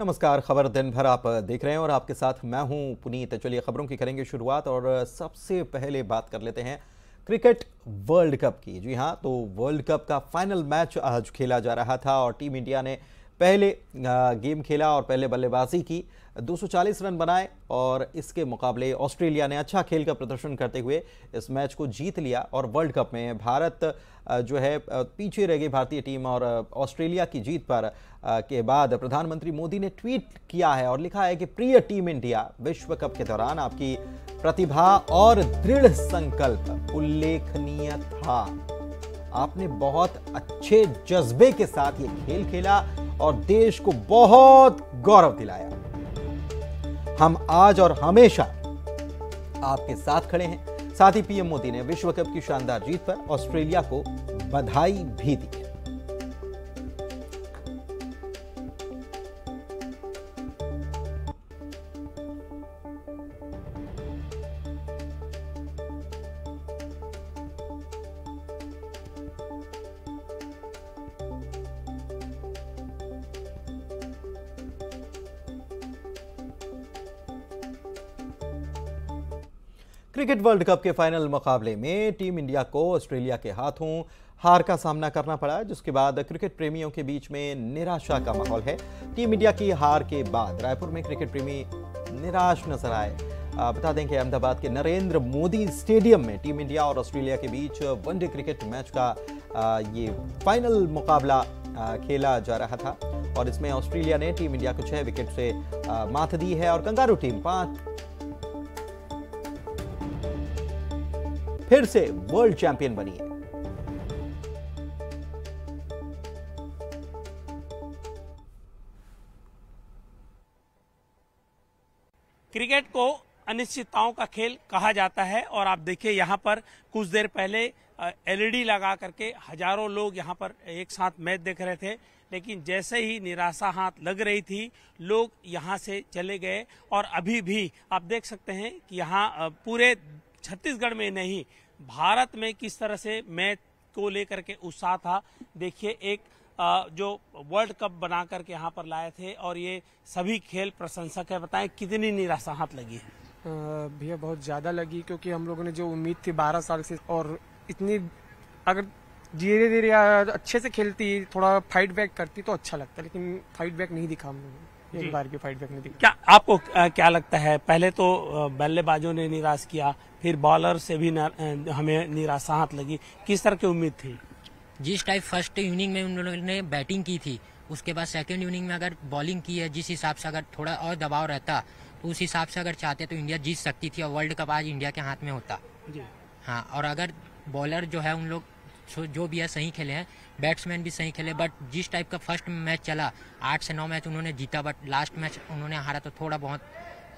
नमस्कार, खबर दिन भर आप देख रहे हैं और आपके साथ मैं हूँ पुनीत। चलिए खबरों की करेंगे शुरुआत और सबसे पहले बात कर लेते हैं क्रिकेट वर्ल्ड कप की। जी हाँ तो वर्ल्ड कप का फाइनल मैच आज खेला जा रहा था और टीम इंडिया ने पहले गेम खेला और पहले बल्लेबाजी की। 240 रन बनाए और इसके मुकाबले ऑस्ट्रेलिया ने अच्छा खेल का प्रदर्शन करते हुए इस मैच को जीत लिया और वर्ल्ड कप में भारत जो है पीछे रह गई भारतीय टीम और ऑस्ट्रेलिया की जीत पर के बाद प्रधानमंत्री मोदी ने ट्वीट किया है और लिखा है कि प्रिय टीम इंडिया, विश्व कप के दौरान आपकी प्रतिभा और दृढ़ संकल्प उल्लेखनीय था। आपने बहुत अच्छे जज्बे के साथ ये खेल खेला और देश को बहुत गौरव दिलाया। हम आज और हमेशा आपके साथ खड़े हैं। साथ ही पीएम मोदी ने विश्व कप की शानदार जीत पर ऑस्ट्रेलिया को बधाई भी दी क्रिकेट वर्ल्ड कप के फाइनल मुकाबले में टीम इंडिया को ऑस्ट्रेलिया के हाथों हार का सामना करना पड़ा, जिसके बाद क्रिकेट प्रेमियों के बीच में निराशा का माहौल है। टीम इंडिया की हार के बाद रायपुर में क्रिकेट प्रेमी निराश नज़र आए। बता दें कि अहमदाबाद के नरेंद्र मोदी स्टेडियम में टीम इंडिया और ऑस्ट्रेलिया के बीच वनडे क्रिकेट मैच का ये फाइनल मुकाबला खेला जा रहा था। और इसमें ऑस्ट्रेलिया ने टीम इंडिया को छह विकेट से मात दी है और कंगारू टीम पाँच फिर से वर्ल्ड चैंपियन बनी है। क्रिकेट को अनिश्चितताओं का खेल कहा जाता है और आप देखिए यहाँ पर कुछ देर पहले एलईडी लगा करके हज़ारों लोग यहाँ पर एक साथ मैच देख रहे थे, लेकिन जैसे ही निराशा हाथ लग रही थी, लोग यहाँ से चले गए और अभी भी आप देख सकते हैं कि यहाँ पूरे छत्तीसगढ़ में नहीं, भारत में किस तरह से मैच को लेकर के उत्साह था, देखिए एक जो वर्ल्ड कप बना करके यहाँ पर लाए थे और ये सभी खेल प्रशंसक है, बताएँ कितनी निराशा हाथ लगी है? भैया बहुत ज़्यादा लगी, क्योंकि हम लोगों ने जो उम्मीद थी बारह साल से और इतनी, अगर धीरे धीरे अच्छे से खेलती, थोड़ा फाइट बैक करती तो अच्छा लगता, लेकिन फाइट बैक नहीं दिखा हम लोगों ने एक बार की फाइट बैक नहीं दिखा। क्या आपको क्या लगता है? पहले तो बल्लेबाजों ने निराश किया फिर बॉलर से भी हमें निराशा हाथ लगी। किस तरह की उम्मीद थी? जिस टाइप फ़र्स्ट इनिंग में उन लोगों ने बैटिंग की थी उसके बाद सेकेंड इनिंग में अगर बॉलिंग की है जिस हिसाब से अगर थोड़ा और दबाव रहता तो उस हिसाब से अगर चाहते तो इंडिया जीत सकती थी और वर्ल्ड कप आज इंडिया के हाथ में होता। जी। हाँ और अगर बॉलर जो है उन लोग जो भी है, सही खेले हैं। बैट्समैन भी सही खेले बट जिस टाइप का फ़र्स्ट मैच चला, आठ से नौ मैच उन्होंने जीता बट लास्ट मैच उन्होंने हारा तो थोड़ा बहुत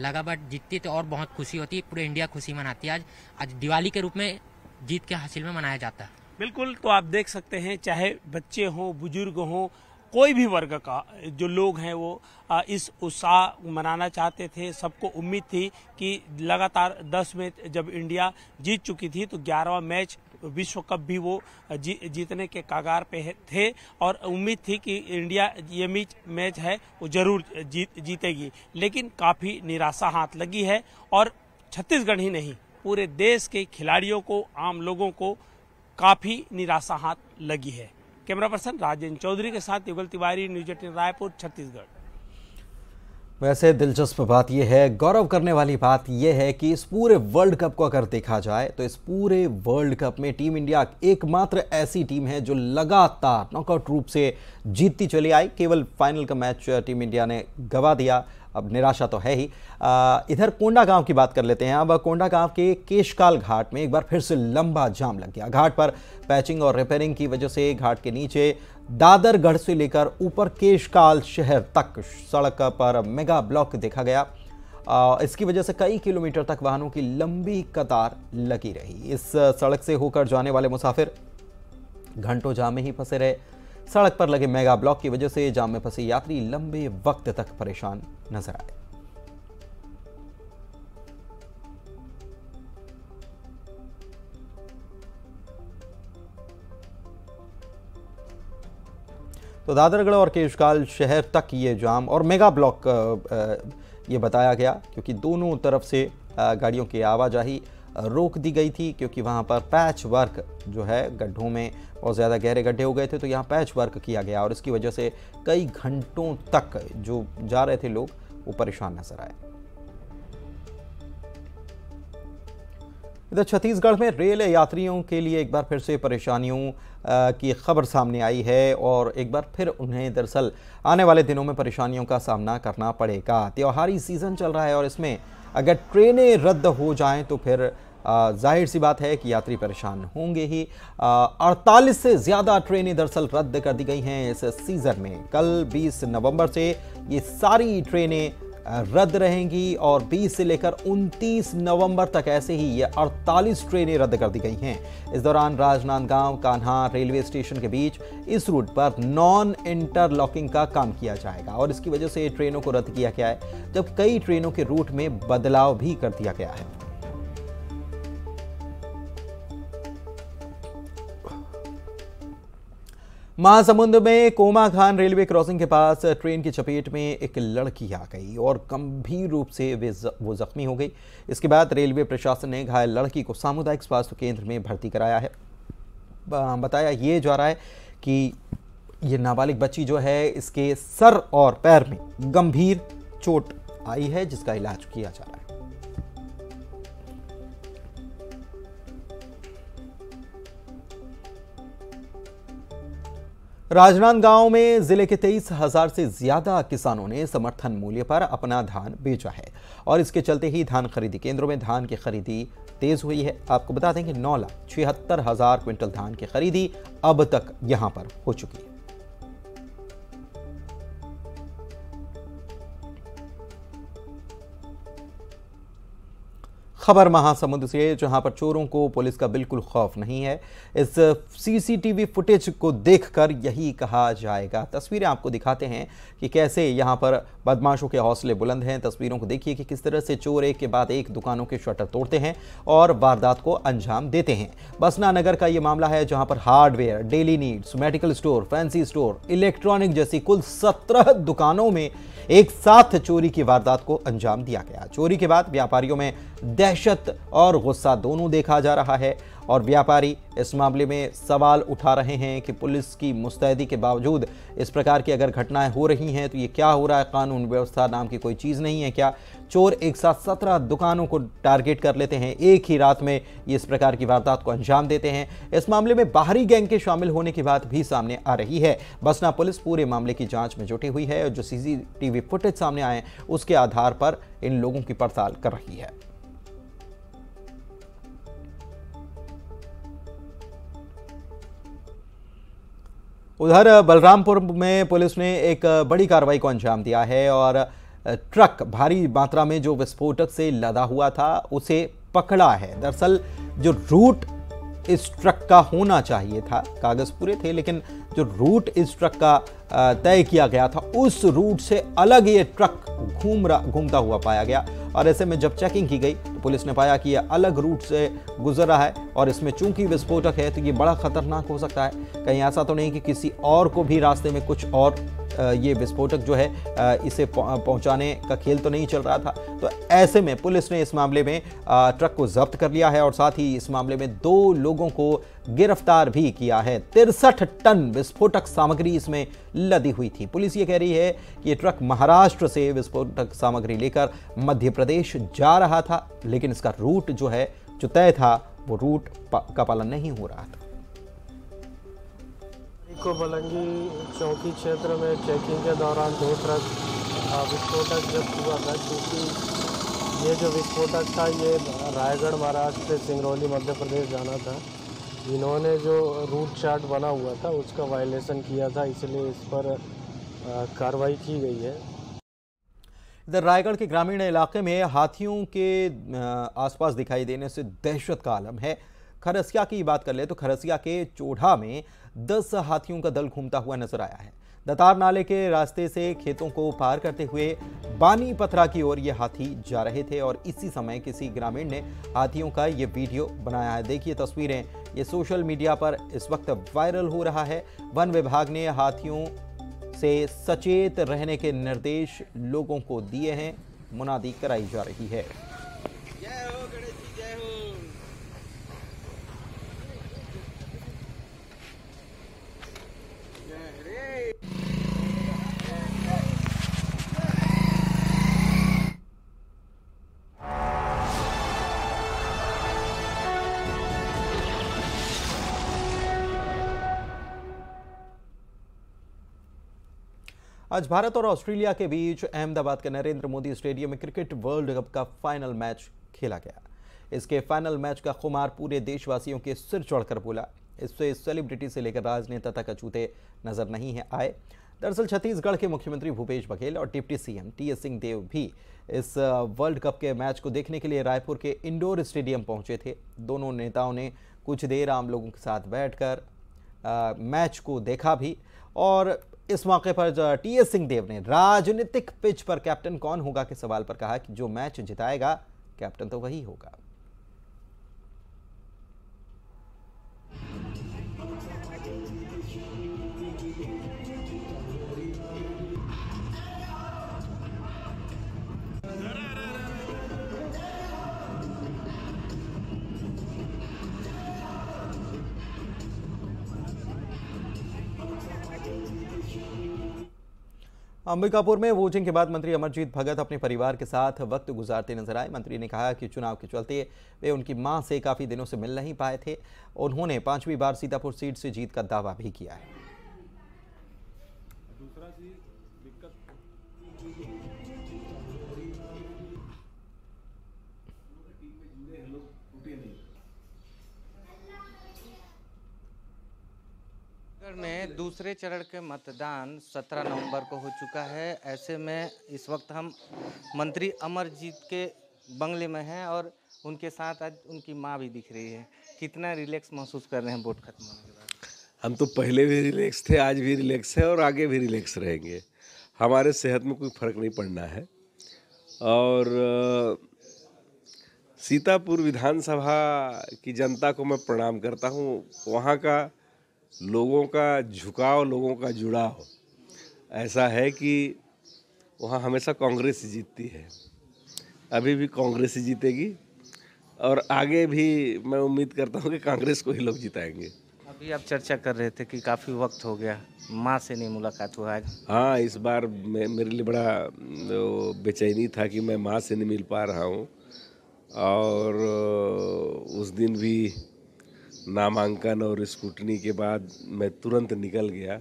लगा बट जीतती तो और बहुत खुशी होती, पूरे इंडिया खुशी मनाती है आज। आज दिवाली के रूप में जीत के हासिल में मनाया जाता है। बिल्कुल तो आप देख सकते हैं, चाहे बच्चे हों, बुज़ुर्ग हों, कोई भी वर्ग का, जो लोग हैं वो इस उत्साह मनाना चाहते थे, सबको उम्मीद थी कि लगातार 10 में जब इंडिया जीत चुकी थी तो 11वां मैच विश्व कप भी वो जी, जीतने के कागार पे थे और उम्मीद थी कि इंडिया ये मैच है वो ज़रूर जीत जीतेगी। लेकिन काफ़ी निराशा हाथ लगी है और छत्तीसगढ़ ही नहीं पूरे देश के खिलाड़ियों को आम लोगों को काफ़ी निराशा हाथ लगी है। कैमरा पर्सन राजेंद्र चौधरी के साथ युगल तिवारी न्यूज़ एटीन रायपुर छत्तीसगढ़। वैसे दिलचस्प बात यह है गौरव करने वाली बात यह है कि इस पूरे वर्ल्ड कप को अगर देखा जाए तो इस पूरे वर्ल्ड कप में टीम इंडिया एकमात्र ऐसी टीम है जो लगातार नॉकआउट रूप से जीतती चली आई। केवल फाइनल का मैच टीम इंडिया ने गवा दिया। अब निराशा तो है ही। आ, इधर कोंडा गाँव की बात कर लेते हैं। अब कोंडा गाँव के केशकाल घाट में एक बार फिर से लंबा जाम लग गया। घाट पर पैचिंग और रिपेयरिंग की वजह से घाट के नीचे दादरगढ़ से लेकर ऊपर केशकाल शहर तक सड़क पर मेगा ब्लॉक देखा गया। इसकी वजह से कई किलोमीटर तक वाहनों की लंबी कतार लगी रही। इस सड़क से होकर जाने वाले मुसाफिर घंटों जाम में ही फंसे रहे। सड़क पर लगे मेगा ब्लॉक की वजह से जाम में फंसे यात्री लंबे वक्त तक परेशान नज़र आए। तो दादरगढ़ और केशकाल शहर तक ये जाम और मेगा ब्लॉक ये बताया गया क्योंकि दोनों तरफ़ से गाड़ियों की आवाजाही रोक दी गई थी क्योंकि वहाँ पर पैच वर्क जो है गड्ढों में बहुत ज़्यादा गहरे गड्ढे हो गए थे तो यहाँ पैच वर्क किया गया और इसकी वजह से कई घंटों तक जो जा रहे थे लोग, वो परेशान नज़र आए। इधर छत्तीसगढ़ में रेल यात्रियों के लिए एक बार फिर से परेशानियों की खबर सामने आई है और एक बार फिर उन्हें दरअसल आने वाले दिनों में परेशानियों का सामना करना पड़ेगा। त्यौहारी सीज़न चल रहा है और इसमें अगर ट्रेनें रद्द हो जाएँ तो फिर ज़ाहिर सी बात है कि यात्री परेशान होंगे ही। अड़तालीस से ज़्यादा ट्रेनें दरअसल रद्द कर दी गई हैं इस सीज़न में। कल 20 नवंबर से ये सारी ट्रेनें रद्द रहेंगी और 20 से लेकर 29 नवंबर तक ऐसे ही ये 48 ट्रेनें रद्द कर दी गई हैं। इस दौरान राजनांदगांव, कान्हा रेलवे स्टेशन के बीच इस रूट पर नॉन इंटरलॉकिंग का काम किया जाएगा और इसकी वजह से ट्रेनों को रद्द किया गया है जब कई ट्रेनों के रूट में बदलाव भी कर दिया गया है। महासमुंद में कोमा खान रेलवे क्रॉसिंग के पास ट्रेन की चपेट में एक लड़की आ गई और गंभीर रूप से वे वो जख्मी हो गई। इसके बाद रेलवे प्रशासन ने घायल लड़की को सामुदायिक स्वास्थ्य केंद्र में भर्ती कराया है। बताया ये जा रहा है कि ये नाबालिग बच्ची जो है, इसके सर और पैर में गंभीर चोट आई है, जिसका इलाज किया जा रहा है। राजनांदगांव में ज़िले के तेईस हज़ार से ज़्यादा किसानों ने समर्थन मूल्य पर अपना धान बेचा है और इसके चलते ही धान खरीदी केंद्रों में धान की खरीदी तेज हुई है। आपको बता दें कि नौ लाख छिहत्तर हज़ार क्विंटल धान की खरीदी अब तक यहाँ पर हो चुकी है। खबर महासमुंद से, जहाँ पर चोरों को पुलिस का बिल्कुल खौफ नहीं है। इस सीसीटीवी फुटेज को देखकर यही कहा जाएगा। तस्वीरें आपको दिखाते हैं कि कैसे यहाँ पर बदमाशों के हौसले बुलंद हैं। तस्वीरों को देखिए कि किस तरह से चोर एक के बाद एक दुकानों के शटर तोड़ते हैं और वारदात को अंजाम देते हैं। बसना नगर का यह मामला है, जहाँ पर hardware, daily needs, medical store, fancy store, electronic जैसी कुल सत्रह दुकानों में एक साथ चोरी की वारदात को अंजाम दिया गया। चोरी के बाद व्यापारियों में दहशत और गुस्सा दोनों देखा जा रहा है और व्यापारी इस मामले में सवाल उठा रहे हैं कि पुलिस की मुस्तैदी के बावजूद इस प्रकार की अगर घटनाएँ हो रही हैं तो ये क्या हो रहा है? कानून व्यवस्था नाम की कोई चीज़ नहीं है क्या? चोर एक साथ सत्रह दुकानों को टारगेट कर लेते हैं, एक ही रात में ये इस प्रकार की वारदात को अंजाम देते हैं। इस मामले में बाहरी गैंग के शामिल होने की बात भी सामने आ रही है। बसना पुलिस पूरे मामले की जाँच में जुटी हुई है और जो सीसीटीवी फुटेज सामने आए उसके आधार पर इन लोगों की पड़ताल कर रही है। उधर बलरामपुर में पुलिस ने एक बड़ी कार्रवाई को अंजाम दिया है और ट्रक भारी मात्रा में जो विस्फोटक से लदा हुआ था, उसे पकड़ा है। दरअसल जो रूट इस ट्रक का होना चाहिए था, कागज़ पूरे थे, लेकिन जो रूट इस ट्रक का तय किया गया था। उस रूट से अलग ये ट्रक घूम रहा घूमता हुआ पाया गया और ऐसे में जब चेकिंग की गई तो पुलिस ने पाया कि यह अलग रूट से गुजर रहा है और इसमें चूँकि विस्फोटक है तो ये बड़ा खतरनाक हो सकता है। कहीं ऐसा तो नहीं कि किसी और को भी रास्ते में कुछ और ये विस्फोटक जो है इसे पहुँचाने का खेल तो नहीं चल रहा था। तो ऐसे में पुलिस ने इस मामले में ट्रक को जब्त कर लिया है और साथ ही इस मामले में दो लोगों को गिरफ़्तार भी किया है। तिरसठ टन विस्फोटक सामग्री इसमें लदी हुई थी। पुलिस ये कह रही है कि ये ट्रक महाराष्ट्र से विस्फोटक सामग्री लेकर मध्य प्रदेश जा रहा था, लेकिन इसका रूट जो है, जो तय था, वो रूट का पालन नहीं हो रहा था। को बलंगी चौकी क्षेत्र में चेकिंग के दौरान दो ट्रक विस्फोटक जब्त हुआ था, क्योंकि ये जो विस्फोटक था, ये रायगढ़, महाराष्ट्र से सिंगरौली, मध्य प्रदेश जाना था। इन्होंने जो रूट चार्ट बना हुआ था, उसका वायलेशन किया था, इसलिए इस पर कार्रवाई की गई है। इधर रायगढ़ के ग्रामीण इलाके में हाथियों के आसपास दिखाई देने से दहशत का आलम है। खरसिया की बात कर ले तो खरसिया के चोढ़ा में दस हाथियों का दल घूमता हुआ नज़र आया है। दतार नाले के रास्ते से खेतों को पार करते हुए बानी पथरा की ओर ये हाथी जा रहे थे और इसी समय किसी ग्रामीण ने हाथियों का ये वीडियो बनाया है। देखिए तस्वीरें। ये सोशल मीडिया पर इस वक्त वायरल हो रहा है। वन विभाग ने हाथियों से सचेत रहने के निर्देश लोगों को दिए हैं। मुनादी कराई जा रही है। आज भारत और ऑस्ट्रेलिया के बीच अहमदाबाद के नरेंद्र मोदी स्टेडियम में क्रिकेट वर्ल्ड कप का फाइनल मैच खेला गया। इसके फाइनल मैच का खुमार पूरे देशवासियों के सिर चढ़कर बोला। इससे सेलिब्रिटी से लेकर राजनेता तक अछूते नज़र नहीं है आए। दरअसल छत्तीसगढ़ के मुख्यमंत्री भूपेश बघेल और deputy CM T S Singh Deo भी इस वर्ल्ड कप के मैच को देखने के लिए रायपुर के इंडोर स्टेडियम पहुँचे थे। दोनों नेताओं ने कुछ देर आम लोगों के साथ बैठकर मैच को देखा भी और इस मौके पर टी एस सिंह देव ने राजनीतिक पिच पर कैप्टन कौन होगा के सवाल पर कहा कि जो मैच जिताएगा, कैप्टन तो वही होगा। अंबिकापुर में वोटिंग के बाद मंत्री अमरजीत भगत अपने परिवार के साथ वक्त गुजारते नज़र आए। मंत्री ने कहा कि चुनाव के चलते वे उनकी माँ से काफ़ी दिनों से मिल नहीं पाए थे। उन्होंने पांचवी बार सीतापुर सीट से जीत का दावा भी किया है। में दूसरे चरण के मतदान 17 नवंबर को हो चुका है, ऐसे में इस वक्त हम मंत्री अमरजीत के बंगले में हैं और उनके साथ आज उनकी माँ भी दिख रही है। कितना रिलैक्स महसूस कर रहे हैं वोट खत्म होने के बाद? हम तो पहले भी रिलैक्स थे, आज भी रिलैक्स है और आगे भी रिलैक्स रहेंगे। हमारे सेहत में कोई फ़र्क नहीं पड़ना है। और सीतापुर विधानसभा की जनता को मैं प्रणाम करता हूँ। वहाँ का लोगों का झुकाव लोगों का जुड़ाव। ऐसा है कि वहाँ हमेशा कांग्रेस ही जीतती है। अभी भी कांग्रेस ही जीतेगी और आगे भी मैं उम्मीद करता हूँ कि कांग्रेस को ही लोग जिताएँगे। अभी आप चर्चा कर रहे थे कि काफ़ी वक्त हो गया माँ से नहीं मुलाकात हुआ आज हाँ इस बार मेरे लिए बड़ा बेचैनी था कि मैं माँ से नहीं मिल पा रहा हूँ। और उस दिन भी नामांकन और स्कूटनी के बाद मैं तुरंत निकल गया।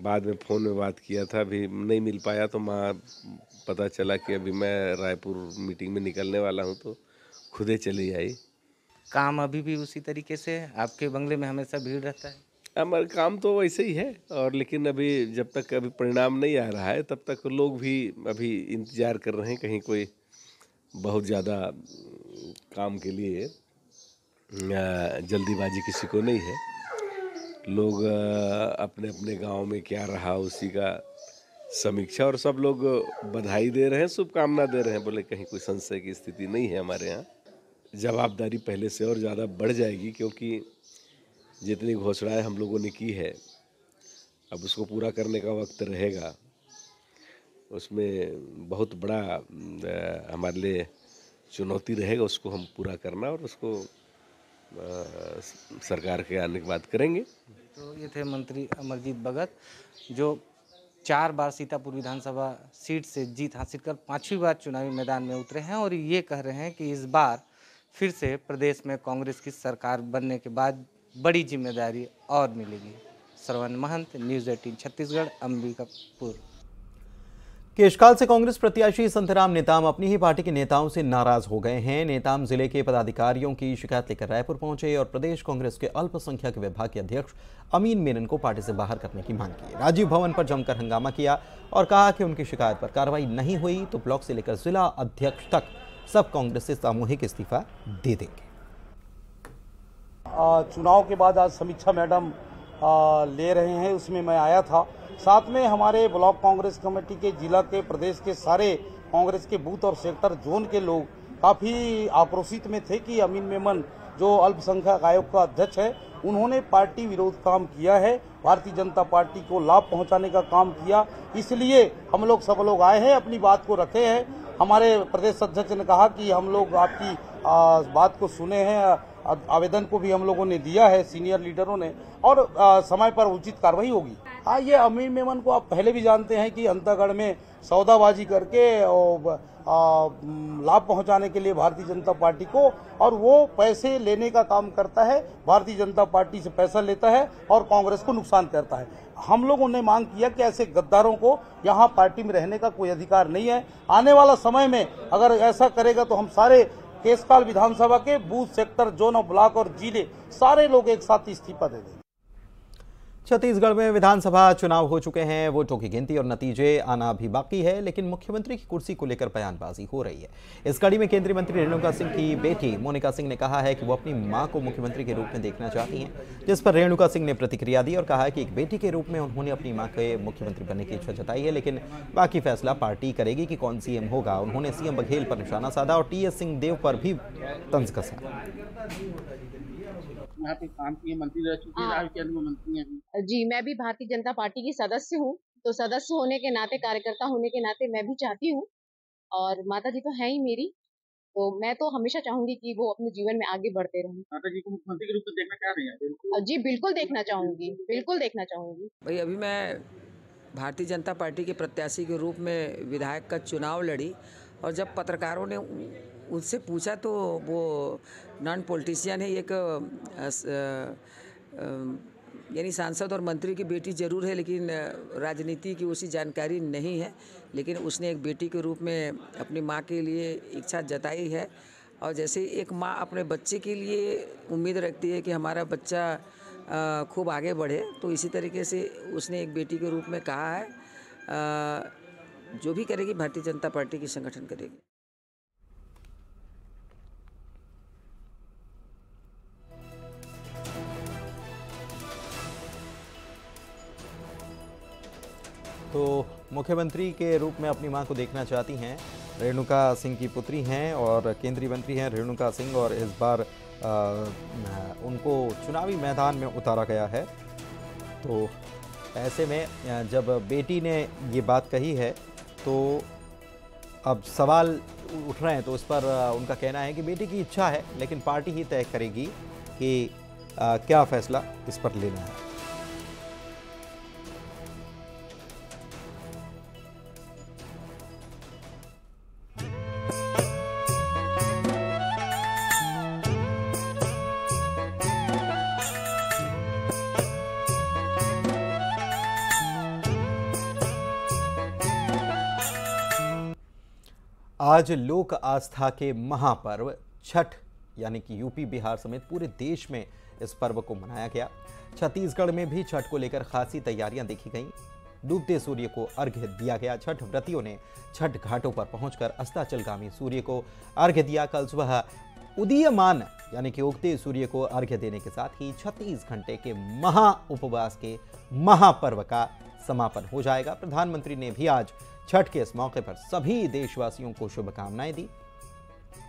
बाद में फ़ोन में बात किया था अभी नहीं मिल पाया तो माँ पता चला कि अभी मैं रायपुर मीटिंग में निकलने वाला हूँ तो खुदे चली आई। काम अभी भी उसी तरीके से आपके बंगले में हमेशा भीड़ रहता है? हमारा काम तो वैसे ही है और लेकिन अभी जब तक अभी परिणाम नहीं आ रहा है तब तक लोग भी अभी इंतज़ार कर रहे हैं कहीं कोई बहुत ज़्यादा काम के लिए। जल्दीबाजी किसी को नहीं है। लोग अपने अपने गाँव में क्या रहा उसी का समीक्षा और सब लोग बधाई दे रहे हैं, शुभकामना दे रहे हैं, बोले कहीं कोई संशय की स्थिति नहीं है हमारे यहाँ। जवाबदारी पहले से और ज़्यादा बढ़ जाएगी क्योंकि जितनी घोषणाएँ हम लोगों ने की है, अब उसको पूरा करने का वक्त रहेगा। उसमें बहुत बड़ा हमारे लिए चुनौती रहेगा, उसको हम पूरा करना और उसको सरकार के आने के बाद करेंगे। तो ये थे मंत्री अमरजीत भगत, जो चार बार सीतापुर विधानसभा सीट से जीत हासिल कर पांचवी बार चुनावी मैदान में उतरे हैं और ये कह रहे हैं कि इस बार फिर से प्रदेश में कांग्रेस की सरकार बनने के बाद बड़ी ज़िम्मेदारी और मिलेगी। श्रवण महंत, न्यूज़ एटीन, छत्तीसगढ़ अंबिकापुर केशकाल से कांग्रेस प्रत्याशी संतराम नेताम अपनी ही पार्टी के नेताओं से नाराज़ हो गए हैं। नेताम ज़िले के पदाधिकारियों की शिकायत लेकर रायपुर पहुँचे और प्रदेश कांग्रेस के अल्पसंख्यक विभाग के अध्यक्ष अमीन मेनन को पार्टी से बाहर करने की मांग की। राजीव भवन पर जमकर हंगामा किया और कहा कि उनकी शिकायत पर कार्रवाई नहीं हुई तो ब्लॉक से लेकर जिला अध्यक्ष तक सब कांग्रेस से सामूहिक इस्तीफा दे देंगे। चुनाव के बाद आज समीक्षा मैडम ले रहे हैं। उसमें मैं आया था। साथ में हमारे ब्लॉक कांग्रेस कमेटी के जिला के प्रदेश के सारे कांग्रेस के बूथ और सेक्टर जोन के लोग काफ़ी आक्रोशित में थे कि अमीन मेमन जो अल्पसंख्यक आयोग का अध्यक्ष है उन्होंने पार्टी विरोध काम किया है। भारतीय जनता पार्टी को लाभ पहुँचाने का काम किया। इसलिए हम लोग सब लोग आए हैं अपनी बात को रखे हैं। हमारे प्रदेश अध्यक्ष ने कहा कि हम लोग आपकी आ, बात को सुने हैं। आवेदन को भी हम लोगों ने दिया है सीनियर लीडरों ने और आ, समय पर उचित कार्रवाई होगी। हाँ ये अमीर मेमन को आप पहले भी जानते हैं कि अंतागढ़ में सौदाबाजी करके और लाभ पहुँचाने के लिए भारतीय जनता पार्टी को और वो पैसे लेने का काम करता है भारतीय जनता पार्टी से पैसा लेता है और कांग्रेस को नुकसान करता है। हम लोगों ने मांग किया कि ऐसे गद्दारों को यहाँ पार्टी में रहने का कोई अधिकार नहीं है। आने वाला समय में अगर ऐसा करेगा तो हम सारे केसकाल विधानसभा के बूथ सेक्टर जोन और ब्लॉक और ज़िले सारे लोग एक साथ इस्तीफा दे देंगे छत्तीसगढ़ में विधानसभा चुनाव हो चुके हैं, वोटों की गिनती और नतीजे आना भी बाकी है, लेकिन मुख्यमंत्री की कुर्सी को लेकर बयानबाजी हो रही है। इस कड़ी में केंद्रीय मंत्री रेणुका सिंह की बेटी मोनिका सिंह ने कहा है कि वो अपनी माँ को मुख्यमंत्री के रूप में देखना चाहती हैं, जिस पर रेणुका सिंह ने प्रतिक्रिया दी और कहा कि एक बेटी के रूप में उन्होंने अपनी माँ के मुख्यमंत्री बनने की इच्छा जताई है, लेकिन बाकी फैसला पार्टी करेगी कि कौन सीएम होगा। उन्होंने सीएम बघेल पर निशाना साधा और टी सिंह देव पर भी तंज कसा। यहाँ पे काम किए मंत्री रह चुके हैं राज्य हाँ। मंत्री हैं। जी मैं भी भारतीय जनता पार्टी की सदस्य हूँ तो सदस्य होने के नाते कार्यकर्ता होने के नाते मैं भी चाहती हूँ और माता जी तो है ही मेरी तो मैं तो हमेशा चाहूँगी कि वो अपने जीवन में आगे बढ़ते रहें। माता जी को मुख्यमंत्री के रूप में देखना चाह रही हैं जी बिल्कुल देखना चाहूँगी बिल्कुल देखना चाहूँगी। भाई अभी मैं भारतीय जनता पार्टी के प्रत्याशी के रूप में विधायक का चुनाव लड़ी और जब पत्रकारों ने उससे पूछा तो वो नॉन पॉलिटिशियन है एक यानी सांसद और मंत्री की बेटी ज़रूर है, लेकिन राजनीति की उसी जानकारी नहीं है, लेकिन उसने एक बेटी के रूप में अपनी माँ के लिए इच्छा जताई है। और जैसे एक माँ अपने बच्चे के लिए उम्मीद रखती है कि हमारा बच्चा खूब आगे बढ़े तो इसी तरीके से उसने एक बेटी के रूप में कहा है जो भी करेगी, भारतीय जनता पार्टी की संगठन करेगी तो मुख्यमंत्री के रूप में अपनी माँ को देखना चाहती हैं। रेणुका सिंह की पुत्री हैं और केंद्रीय मंत्री हैं रेणुका सिंह और इस बार आ, उनको चुनावी मैदान में उतारा गया है। तो ऐसे में जब बेटी ने ये बात कही है तो अब सवाल उठ रहे हैं तो उस पर उनका कहना है कि बेटी की इच्छा है लेकिन पार्टी ही तय करेगी कि आ, क्या फैसला इस पर लेना है। आज लोक आस्था के महापर्व, छठ, यानी कि यूपी, बिहार समेत पूरे देश में इस पर्व को मनाया गया। छत्तीसगढ़ में भी छठ को लेकर खासी तैयारियाँ देखी गईं। डूबते सूर्य को अर्घ्य दिया गया। छठ व्रतियों ने छठ घाटों पर पहुंचकर अस्ताचलगामी सूर्य को अर्घ्य दिया। कल सुबह उदीयमान, यानी कि उगते सूर्य को अर्घ्य देने के साथ ही 36 घंटे के महा उपवास के महापर्व का समापन हो जाएगा। प्रधानमंत्री ने भी आज छठ के इस मौके पर सभी देशवासियों को शुभकामनाएँ दी।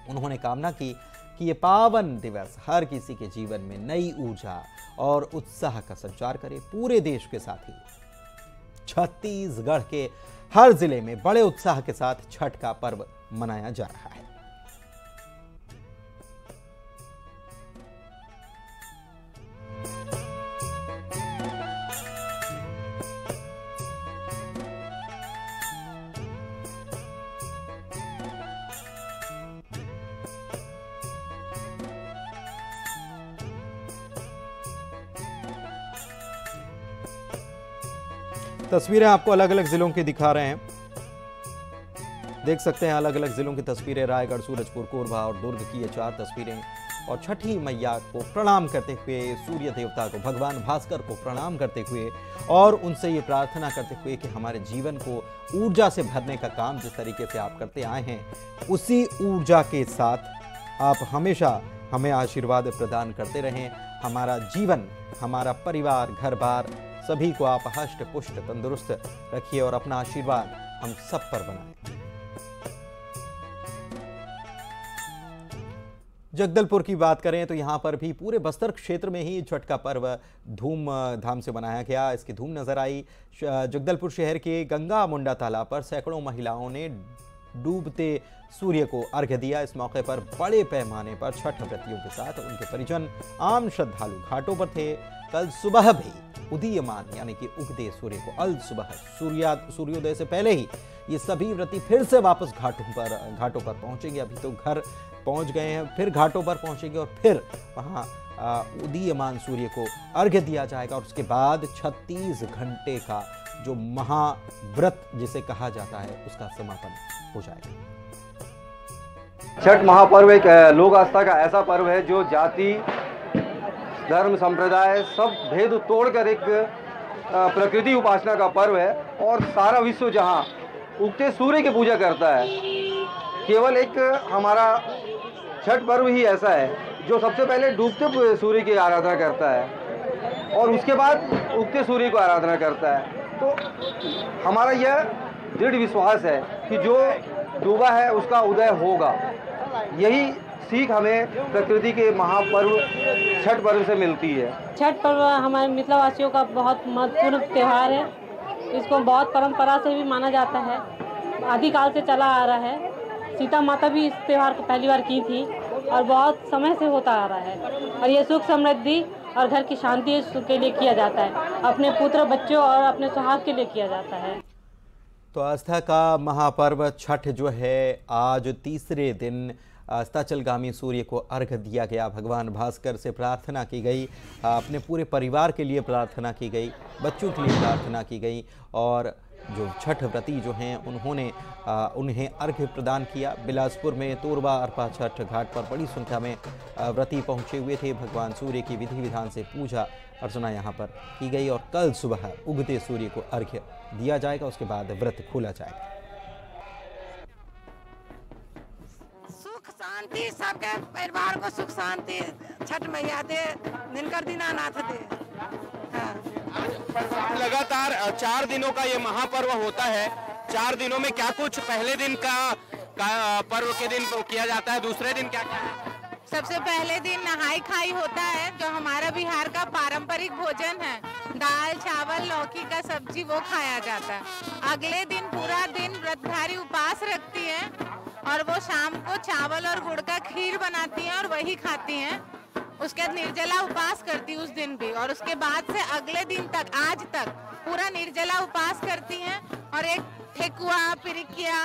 उन्होंने कामना की कि ये पावन दिवस हर किसी के जीवन में नई ऊर्जा और उत्साह का संचार करे। पूरे देश के साथ ही छत्तीसगढ़ के हर ज़िले में बड़े उत्साह के साथ छठ का पर्व मनाया जा रहा है। तस्वीरें आपको अलग अलग जिलों की दिखा रहे हैं। देख सकते हैं अलग अलग जिलों की तस्वीरें, रायगढ़, सूरजपुर, कोरबा और दुर्ग की ये चार तस्वीरें। और छठी मैया को प्रणाम करते हुए, सूर्य देवता को, भगवान भास्कर को प्रणाम करते हुए और उनसे ये प्रार्थना करते हुए कि हमारे जीवन को ऊर्जा से भरने का काम जिस तरीके से आप करते आए हैं, उसी ऊर्जा के साथ आप हमेशा हमें आशीर्वाद प्रदान करते रहें। हमारा जीवन, हमारा परिवार घर बार सभी को आप हष्ट पुष्ट तंदुरुस्त रखिए और अपना आशीर्वाद हम सब पर बनाएँ। जगदलपुर की बात करें तो यहाँ पर भी पूरे बस्तर क्षेत्र में ही छठ का पर्व धूम धाम से मनाया गया। इसकी धूम नज़र आई। जगदलपुर शहर के गंगा मुंडा तालाब पर सैकड़ों महिलाओं ने डूबते सूर्य को अर्घ्य दिया। इस मौके पर बड़े पैमाने पर छठ व्रतियों के साथ उनके परिजन आम श्रद्धालु घाटों पर थे। कल सुबह भी उदीयमान, यानी कि उगते सूर्य को अल सुबह, सूर्या सूर्योदय से पहले ही ये सभी व्रती फिर से वापस घाटों पर घाटों पर पहुँचेंगे। अभी तो घर पहुँच गए हैं, फिर घाटों पर पहुँचेंगे और फिर वहाँ उदीयमान सूर्य को अर्घ्य दिया जाएगा। और उसके बाद 36 घंटे का जो महाव्रत जिसे कहा जाता है, उसका समापन हो जाएगा। छठ महापर्व एक लोक आस्था का ऐसा पर्व है जो जाति, धर्म, संप्रदाय सब भेद तोड़कर एक प्रकृति उपासना का पर्व है और सारा विश्व जहाँ उगते सूर्य की पूजा करता है, केवल एक हमारा छठ पर्व ही ऐसा है जो सबसे पहले डूबते सूर्य की आराधना करता है और उसके बाद उगते सूर्य को आराधना करता है। तो हमारा यह दृढ़ विश्वास है कि जो डूबा है, उसका उदय होगा। यही सीख हमें प्रकृति के महापर्व, छठ पर्व से मिलती है। छठ पर्व हमारे मिथिलावासियों का बहुत महत्वपूर्ण त्यौहार है। इसको बहुत परंपरा से भी माना जाता है। आदिकाल से चला आ रहा है। सीता माता भी इस त्यौहार को पहली बार की थी और बहुत समय से होता आ रहा है। और ये सुख समृद्धि और घर की शांति के लिए किया जाता है। अपने पुत्र, बच्चों और अपने सुहाग के लिए किया जाता है। तो आस्था का महापर्व छठ जो है, आज तीसरे दिन अस्ताचलगामी सूर्य को अर्घ दिया गया। भगवान भास्कर से प्रार्थना की गई, अपने पूरे परिवार के लिए प्रार्थना की गई, बच्चों के लिए प्रार्थना की गई और जो छठ व्रती जो हैं, उन्होंने उन्हें अर्घ्य प्रदान किया। बिलासपुर में तोरबा अर्पा छठ घाट पर बड़ी संख्या में व्रती पहुँचे हुए थे। भगवान सूर्य की विधि विधान से पूजा अर्चना यहाँ पर की गई और कल सुबह उगते सूर्य को अर्घ्य दिया जाएगा। उसके बाद व्रत खोला जाएगा। शांति, सबके परिवार को सुख शांति। छठ मैया दे, दिनकर दीनानाथ दे। हाँ। लगातार चार दिनों का ये महापर्व होता है। चार दिनों में क्या कुछ पहले दिन का, का पर्व के दिन किया जाता है? दूसरे दिन क्या क्या? सबसे पहले दिन नहाई खाई होता है जो हमारा बिहार का पारंपरिक भोजन है। दाल चावल लौकी का सब्ज़ी वो खाया जाता है। अगले दिन पूरा दिन व्रतधारी उपास रखती है और वो शाम को चावल और गुड़ का खीर बनाती हैं और वही खाती हैं। उसके बाद निर्जला उपास करती उस दिन भी। और उसके बाद से अगले दिन तक, आज तक, पूरा निर्जला उपास करती हैं और एक ठेकुआ, पिरिकिया,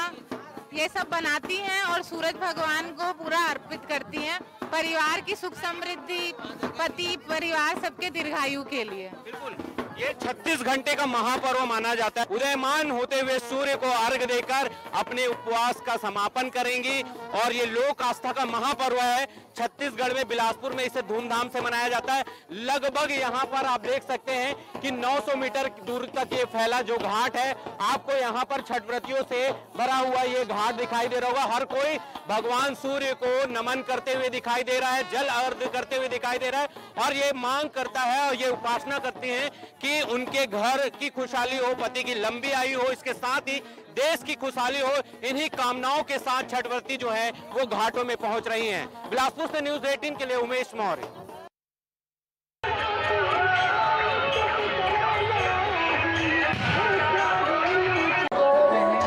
ये सब बनाती हैं और सूरज भगवान को पूरा अर्पित करती हैं परिवार की सुख समृद्धि, पति, परिवार सबके दीर्घायु के लिए। बिल्कुल। ये 36 घंटे का महापर्व माना जाता है। उदयमान होते हुए सूर्य को अर्घ देकर अपने उपवास का समापन करेंगी और ये लोक आस्था का महापर्व है। छत्तीसगढ़ में, बिलासपुर में इसे धूमधाम से मनाया जाता है। लगभग यहाँ पर आप देख सकते हैं कि 900 मीटर दूर तक ये फैला जो घाट है, आपको यहाँ पर छठ व्रतियों से भरा हुआ ये घाट दिखाई दे रहा होगा। हर कोई भगवान सूर्य को नमन करते हुए दिखाई दे रहा है, जल अर्घ करते हुए दिखाई दे रहा है और ये मांग करता है और ये उपासना करती है कि उनके घर की खुशहाली हो, पति की लंबी आयु हो, इसके साथ ही देश की खुशहाली हो, इन्हीं कामनाओं के साथ छठवर्ती जो है, वो घाटों में पहुँच रही हैं। बिलासपुर से न्यूज़ 18 के लिए उमेश मौर्य।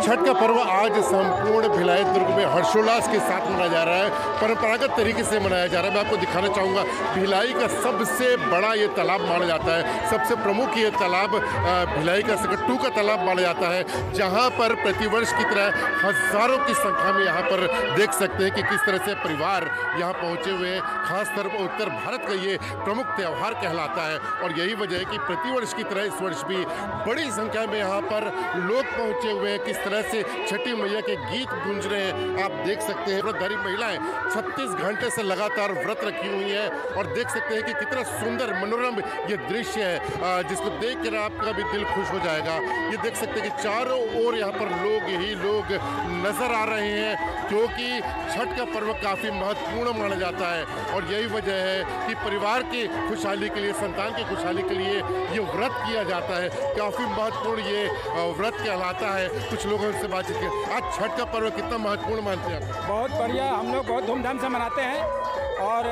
छठ का पर्व आज संपूर्ण भिलाई दुर्ग में हर्षोल्लास के साथ मनाया जा रहा है। परंपरागत तरीके से मनाया जा रहा है। मैं आपको दिखाना चाहूँगा, भिलाई का सबसे बड़ा ये तालाब माना जाता है। सबसे प्रमुख ये तालाब भिलाई का सकट्टू का तालाब माना जाता है, जहाँ पर प्रतिवर्ष की तरह हज़ारों की संख्या में यहाँ पर देख सकते हैं कि किस तरह से परिवार यहाँ पहुँचे हुए हैं। खासतौर पर उत्तर भारत का ये प्रमुख त्यौहार कहलाता है। और यही वजह है कि प्रतिवर्ष की तरह इस वर्ष भी बड़ी संख्या में यहाँ पर लोग पहुँचे हुए हैं। किस तरह तरह से छठी मैया के गीत गूंज रहे हैं। आप देख सकते हैं व्रतधारी महिलाएँ 36 घंटे से लगातार व्रत रखी हुई है और देख सकते हैं कि कितना सुंदर मनोरम ये दृश्य है। जिसको देख कर आपका भी दिल खुश हो जाएगा। ये देख सकते हैं कि चारों ओर यहाँ पर लोग ही लोग नज़र आ रहे हैं, क्योंकि छठ का पर्व काफ़ी महत्वपूर्ण माना जाता है। और यही वजह है कि परिवार की खुशहाली के लिए, संतान की खुशहाली के लिए ये व्रत किया जाता है। काफ़ी महत्वपूर्ण ये व्रत कहलाता है। कुछ लोग से बातचीत की आज छठ का पर्व कितना महत्वपूर्ण मानते हैं बहुत बढ़िया हम लोग बहुत धूमधाम से मनाते हैं। और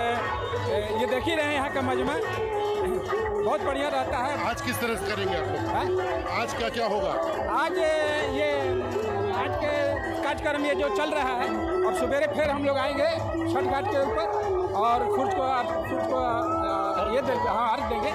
ये देख ही रहे हैं यहाँ का मजमा। बहुत बढ़िया रहता है। आज किस तरह से करेंगे आप लोग? आज क्या क्या होगा? आज ये आज के कार्यक्रम ये जो चल रहा है, अब सवेरे फिर हम लोग आएँगे छठ घाट के ऊपर और खुद को खुद को ये दे हाँ अर्घ देंगे।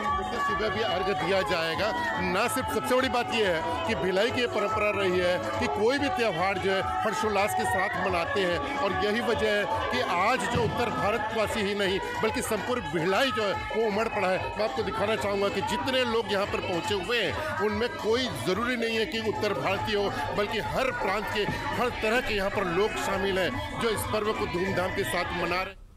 सुबह भी अर्घ दिया जाएगा। ना सिर्फ़ सबसे बड़ी बात यह है कि भिलाई की ये परंपरा रही है कि कोई भी त्यौहार जो है हर्षोल्लास के साथ मनाते हैं और यही वजह है कि आज जो उत्तर भारतवासी ही नहीं, बल्कि संपूर्ण भिलाई जो है, वो उमड़ पड़ा है। मैं आपको दिखाना चाहूँगा कि जितने लोग यहाँ पर पहुँचे हुए हैं, उनमें कोई ज़रूरी नहीं है कि उत्तर भारतीय हो, बल्कि हर प्रांत के हर तरह के यहाँ पर लोग शामिल हैं जो इस पर्व को धूमधाम के साथ मना रहे हैं।